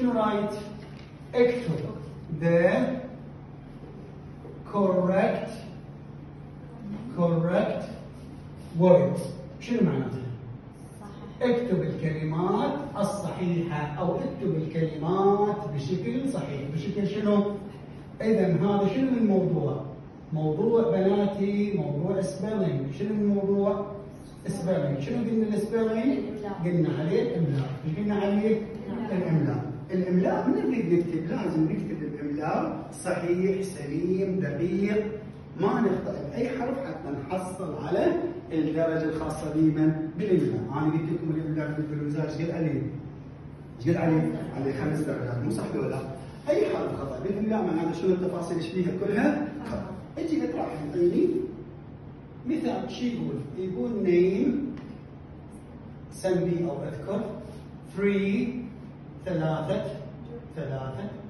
شنو write؟ اكتب the correct correct words شنو معناتها؟ اكتب الكلمات الصحيحة أو اكتب الكلمات بشكل صحيح بشكل شنو؟ إذا هذا شنو الموضوع؟ موضوع بناتي موضوع spelling شنو الموضوع؟ spelling شنو قلنا ال spelling؟ قلنا عليه الإملاء قلنا عليه الإملاء الإملاء من نريد نكتب لازم نكتب الإملاء صحيح سليم دقيق ما نخطئ بأي حرف حتى نحصل على الدرجة الخاصة بمن؟ بالإملاء أنا قلت لكم الإملاء في البلوزات إيش قد عليه؟ إيش قد عليه؟ عليه خمس درجات مو صح ولا لا؟ أي حرف خطأ بالإملاء معناته شنو التفاصيل إيش فيها كلها خطأ أجي اقرا عيني مثال شو يقول؟ يقول نيم سمي أو أذكر telafet, telafet.